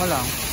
Wala. Bakit,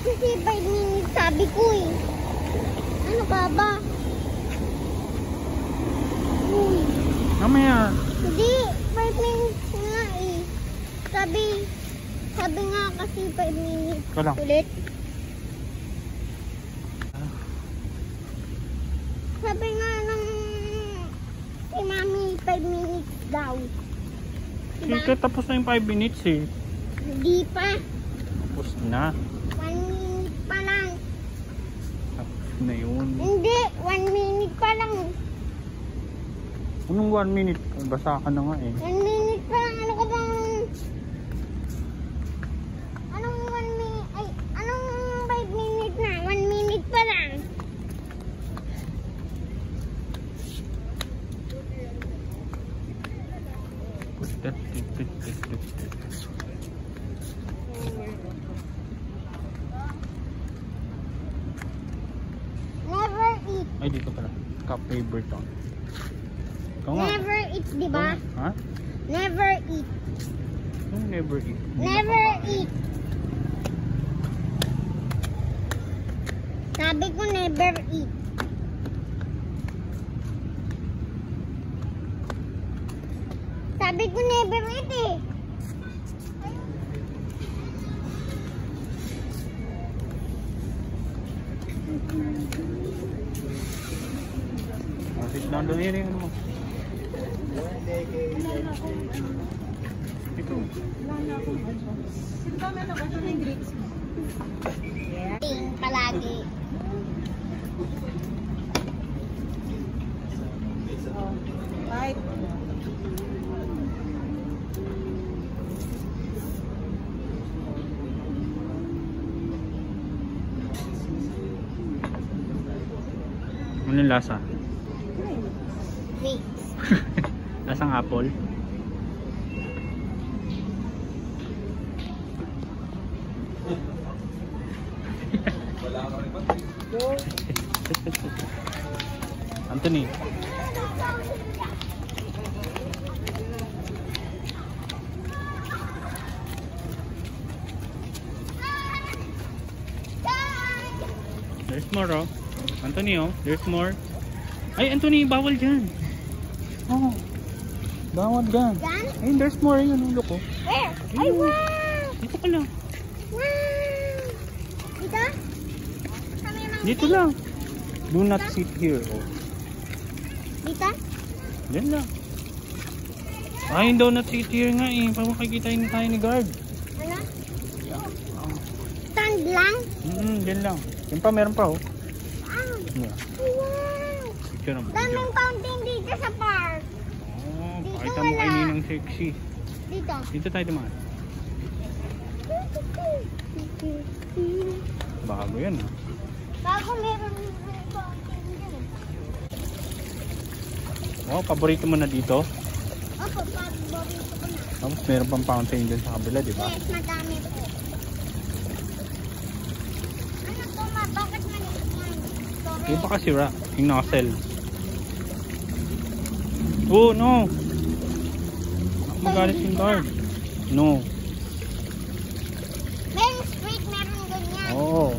kasi 5 minutes sabi ko eh. Ano ka ba? Uy, Mamaya. hindi, 5 minutes nga eh. Sabi, sabi nga kasi 5 minutes Ikaw lang. ulit. Sabi nga ng si mami 5 minutes daw. Diba? Sige, tapos na yung 5 minutes eh. Hindi pa. Tapos na. 1 minute pa lang. Tapos na yun. Hindi, 1 minute pa lang. Anong 1 minute? Basa ka na nga eh. 1 minute pa lang. Ano ka bang... Anong 1 minute... Ay, anong 5 minute na? 1 minute pa lang. Never eat. Ay, dito to. Ikaw nga. Never eat, di ba? Ha? Never eat. Yung never eat. Hindi Never eat. Sabi ko never eat. Sabi ko never eat eh. Oh, sit down doon yun. mo. Ito. Ting palagi. Right. Ano yung lasa? Lasang apple? Anthony. There's more oh. Anthony oh. There's more. Ay Anthony, bawal dyan. Oh. Bawal dyan. Yan? Ayun, there's more. Ayun, ulo ko. Where? Ay, Ayun. wow! Dito ka lang. Wow! Dito? Dito lang. Do not sit here. Oh. Dito? Diyan lang. Ay, do not sit here nga eh. Para makikita yun tayo ni guard. Ano? Oh. Stand lang? Mm, diyan lang. Yan pa, meron pa oh. Ah, Yeah. wow! Picture. Daming fountain dito sa park. Pakita mo kay Ninang sexy. Dito. Dito tayo dumaan. Bago yan ah. Bago meron. Oh, paborito mo na dito. Opo, paborito ko na. Tapos meron pang fountain din sa kabila, di ba? Yes, madami po. Ano to ma? Bakit maliit yan? Sorry. Iba kasi ra, yung nozzle. Oh, no. Magalit yung guard. No. Meron straight, meron ganyan. Oo.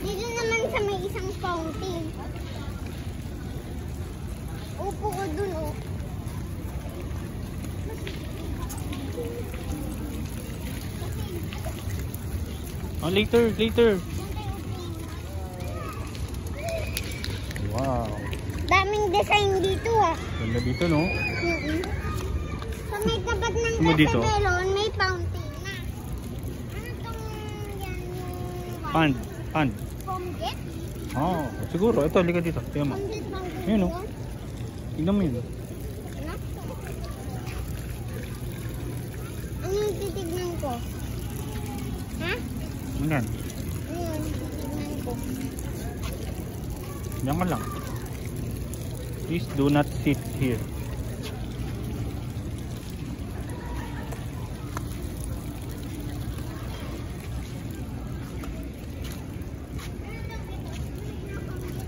Dito naman sa may isang fountain. Upo ko dun, oh. Oh, later, later. Wow. Daming design dito, ah. Ganda dito, no? Ng Mo dito? Casamelon, may fountain na. Ano tong yan yung... Pond. Pond. Pomget? Oh, siguro. Ito, halika dito. Tingnan mo. Yun, oh. yun? Tingnan mo yun. Ano? Ano yung titignan ko? Ha? Yan. Ano yung titignan ko? Yan ka lang. Please do not sit here.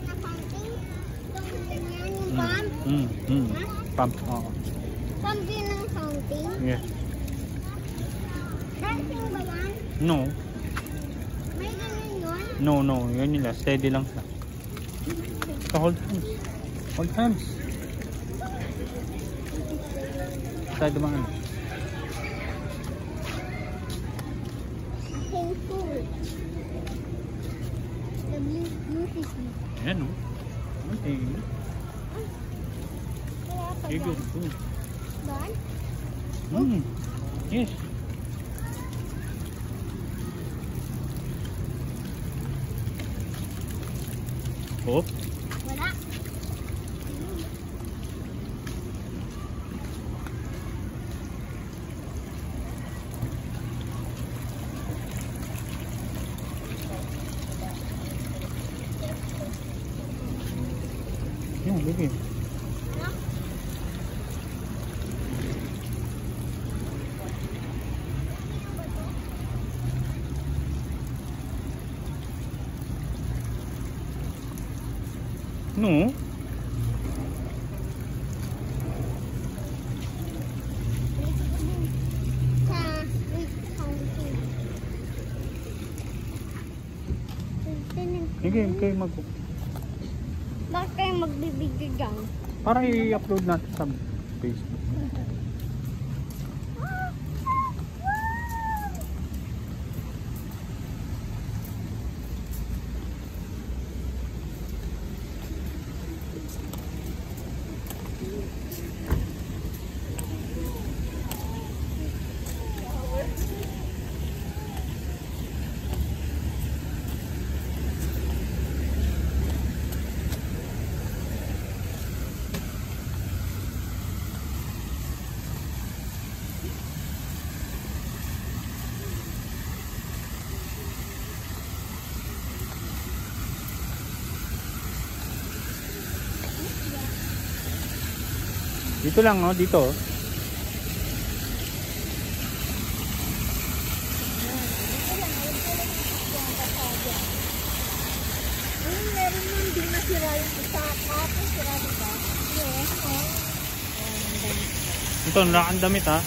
Na fountain? Itong ganyan, yung Mm. Mm. Pump. Oo. Pump yun ng fountain? Yes. Dancing ba yan? No. May ganyan yun? No, no. Yan nila. Steady lang siya. So, hold hands. Hold hands. Side ba ano? Thankful. WUCC. Ayan, no? Okay. Kaya pa Very ba? good. Good. Doon? Mm. Yes. Oh, Wala. yeah, sige. Ano? No. Sige, kayo mag... Bakit kayo magbibigyo dyan? Para i-upload natin sa Facebook. Dito lang, oh, dito. Ito, nakakandamit ha.